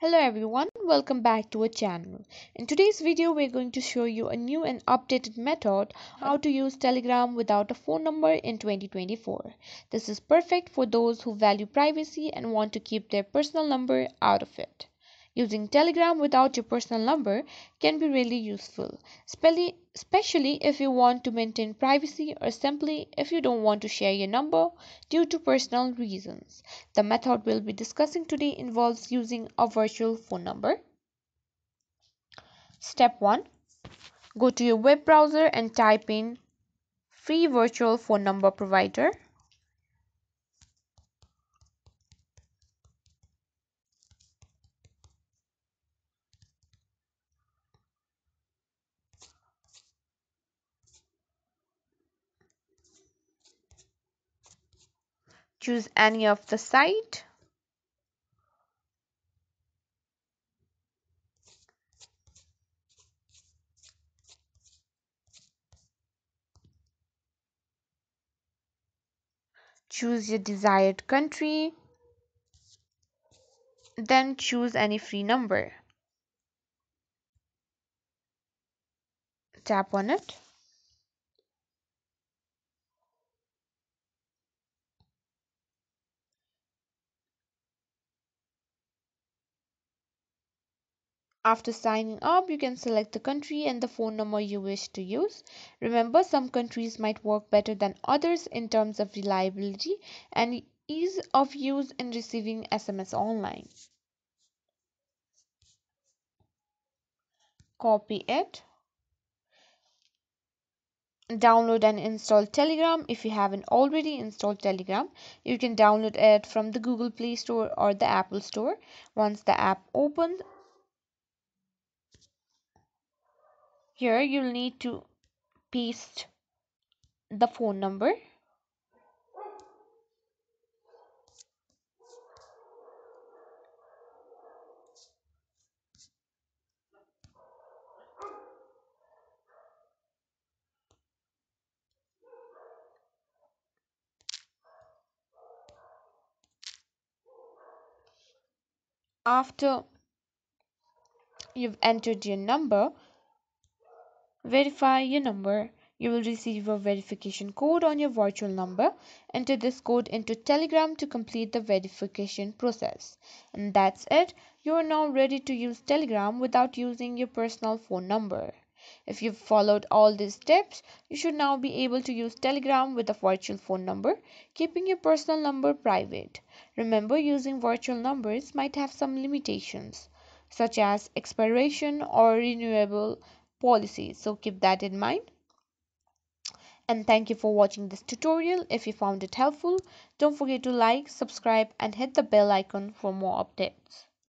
Hello everyone, welcome back to our channel. In today's video, we're going to show you a new and updated method how to use Telegram without a phone number in 2024. This is perfect for those who value privacy and want to keep their personal number out of it. Using Telegram without your personal number can be really useful, especially if you want to maintain privacy or simply if you don't want to share your number due to personal reasons. The method we'll be discussing today involves using a virtual phone number. Step 1. Go to your web browser and type in free virtual phone number provider. Choose any of the site choose your desired country. Then choose any free number. Tap on it After signing up, you can select the country and the phone number you wish to use. Remember, some countries might work better than others in terms of reliability and ease of use in receiving SMS online. Copy it. Download and install Telegram if you haven't already installed Telegram. You can download it from the Google Play Store or the Apple Store. Once the app opens, here you'll need to paste the phone number. After you've entered your number Verify your number. You will receive a verification code on your virtual number. Enter this code into Telegram to complete the verification process. And that's it. You are now ready to use Telegram without using your personal phone number. If you've followed all these steps, you should now be able to use Telegram with a virtual phone number, keeping your personal number private. Remember, using virtual numbers might have some limitations, such as expiration or renewable policies so keep that in mind. And thank you for watching this tutorial. If you found it helpful don't forget to like subscribe and hit the bell icon for more updates